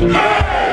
Merda!